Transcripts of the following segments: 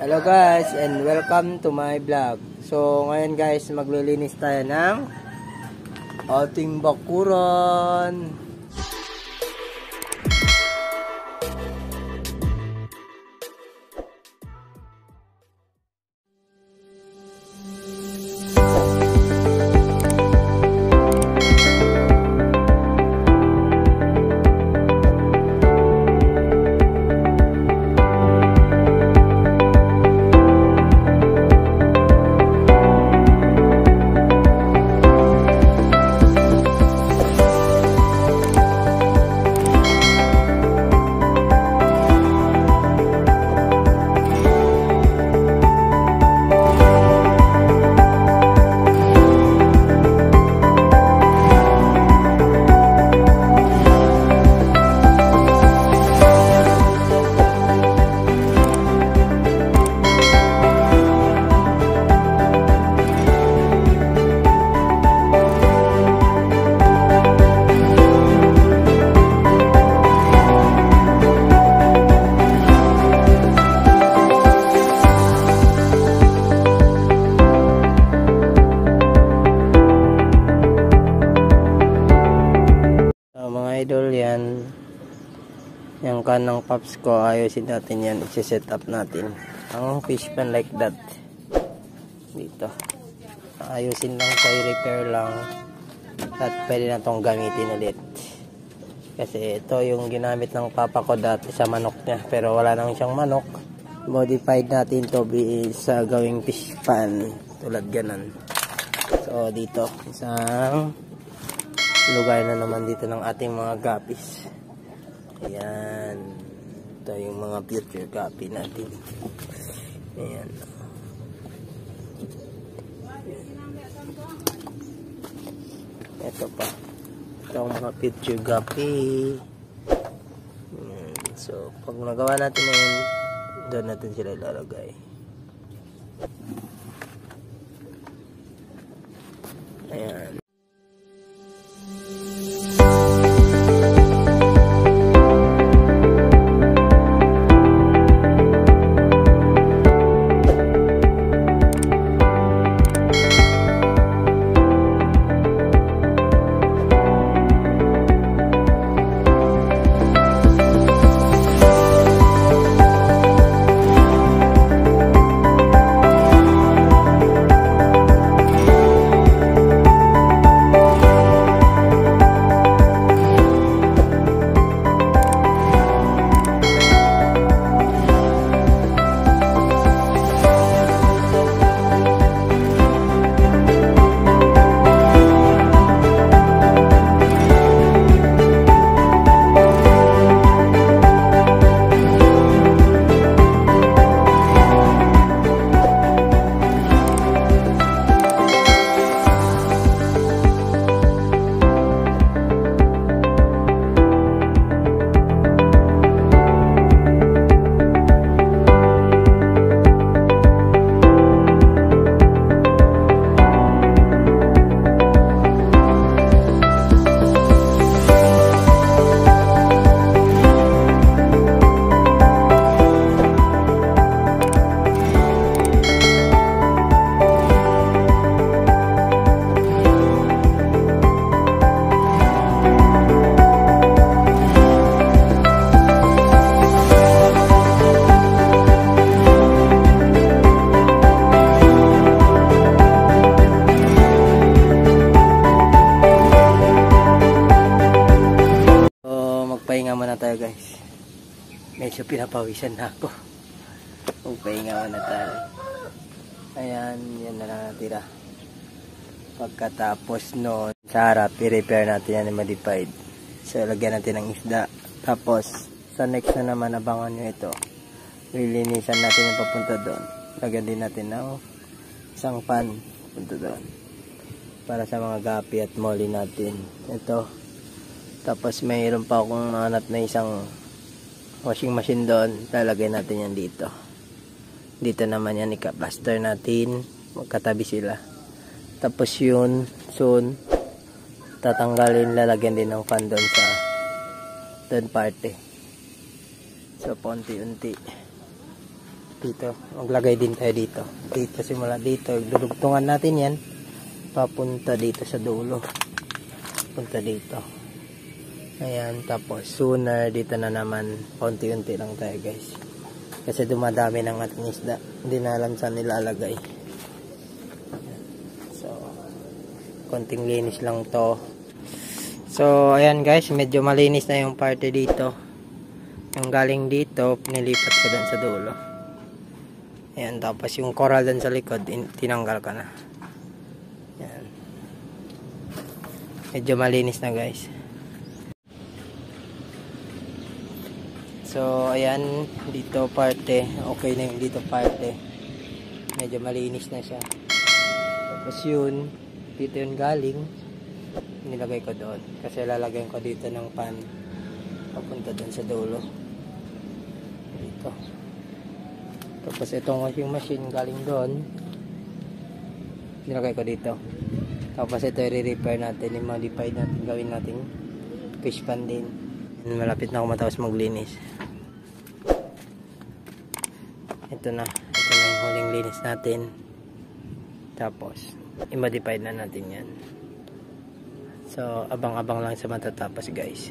Hello guys and welcome to my vlog. So ngayon guys maglilinis tayo ng ating bakuran. Idol yan. Yung kanang pops ko, ayusin natin yan. I-set up natin. Ang fish pan like that. Dito. Ayusin lang sa repair lang. At pwede na itong gamitin ulit. Kasi ito yung ginamit ng papa ko dati sa manok niya. Pero wala naman siyang manok. Modified natin to be sa gawing fish pan. Tulad ganon. So dito, isang lugar na naman dito ng ating mga guppies. Ayan. Ito yung mga future guppy natin. Ayan. Ito pa. Ito ang mga future guppy. So, pag nagawa natin na yun, doon natin sila ilalagay. Pinapawisan na ako. Magpahinga muna tayo. Ayan, yan na lang natira. Pagkatapos nun, sa harap, i-repair natin yan modified. So, lagyan natin ng isda. Tapos, sa next na naman, abangan nyo ito. Lilinisan natin yung papunta doon. Lagyan din natin ng isang pan punta doon. Para sa mga gapi at molly natin. Ito, tapos mayroon pa akong hanap na isang washing machine doon. Lalagay natin yan dito. Dito naman yan ika-plaster natin. Magkatabi sila. Tapos yun, soon, tatanggalin, lalagyan din ng fan doon sa doon parte. So, paunti-unti. Dito. Maglagay din tayo dito. Dito simula dito. Dudugtungan natin yan. Papunta dito sa dulo. Punta dito. Ayan. Tapos sooner dito na naman. Paunti-unti lang tayo guys. Kasi dumadami ng ating isda. Hindi na alam saan nilalagay. So, konting linis lang to. So, ayan guys. Medyo malinis na yung parte dito. Yung galing dito, pinilipat ko dun sa dulo. Ayan, tapos yung coral dun sa likod, in- tinanggal ka na. Ayan. Medyo malinis na guys. So, ayan, dito parte, okay na yung dito parte. Medyo malinis na siya. Tapos yun, dito yun galing, nilagay ko doon. Kasi lalagyan ko dito ng pan papunta doon sa dulo. Dito. Tapos itong washing machine galing doon, nilagay ko dito. Tapos ito i-repair natin, i-modify natin, gawin natin fish pan din. Malapit na ako matapos maglinis. Ito na. Ito na yung huling linis natin. Tapos, i-modify na natin yan. So, abang-abang lang sa matatapos guys.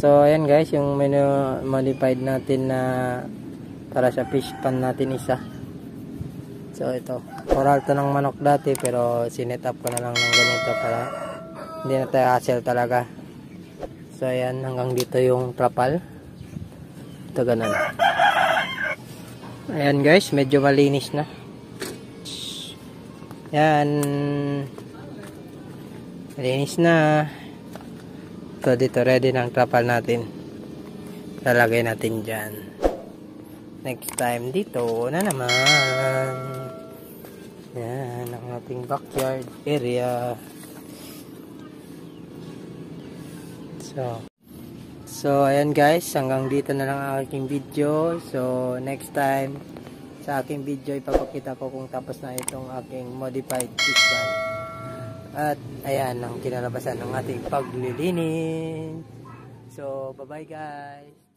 So, ayan guys, yung menu modified natin na para sa fish pan natin isa. So, ito. Oral to ng manok dati, pero sinet up ko na lang ng ganito para hindi na tayo hassle talaga. So, ayan, hanggang dito yung trapal. Ito ganun. Ayan guys, medyo malinis na. Yan. Malinis na. So, dito ready ng trapal natin. Lalagay natin dyan. Next time dito na naman. Yan, ang ating backyard area. So, so ayan guys, hanggang dito na lang ang aking video. So, next time, sa aking video, ipapakita ko kung tapos na itong aking modified fish. At, ayan, ang kinalabasan ng ating paglilinis. So, bye-bye guys!